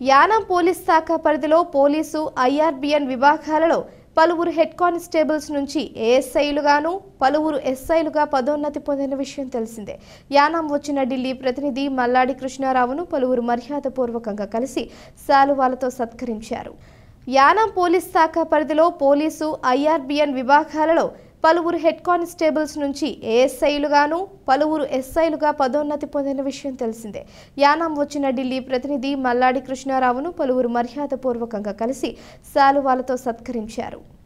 Yanam police శాఖ పరిధిలో police ఐఆర్బిఎన్ విభాగాలలో పలువురు హెడ్ కానిస్టేబుల్స్ నుంచి ఏఎస్ఐలుగాను పలువురు ఎస్ఐలుగా పదోన్నతి పొందిన విషయం తెలిసిందే. యానాం వచ్చిన ఢిల్లీ ప్రతినిధి మల్లాడి కృష్ణారావును పలువురు మర్యాదపూర్వకంగా కలిసి శాలువాలతో సత్కరించారు. యానాం పోలీస్ శాఖ పరిధిలో పోలీసు ఐఆర్బిఎన్ విభాగాలలో పలువురు హెడ్ కానిస్టేబుల్స్ నుంచి ఏఎస్ఐలుగాను పలువురు ఎస్ఐలుగా పదోన్నతి పొందిన విషయం తెలిసిందే. యానాం వచ్చిన ఢిల్లీ ప్రతినిధి మల్లాడి కృష్ణారావును పలువురు మర్యాదపూర్వకంగా కలిసి శాలువాలతో సత్కరించారు.